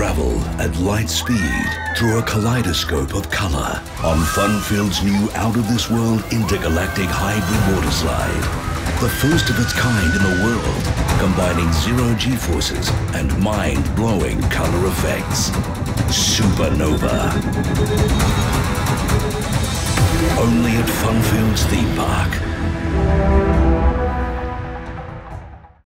travel at light speed through a kaleidoscope of color on Funfields new out-of-this-world intergalactic hybrid water slide. The first of its kind in the world, combining zero G-forces and mind-blowing color effects. SupaNova. Only at Funfields theme.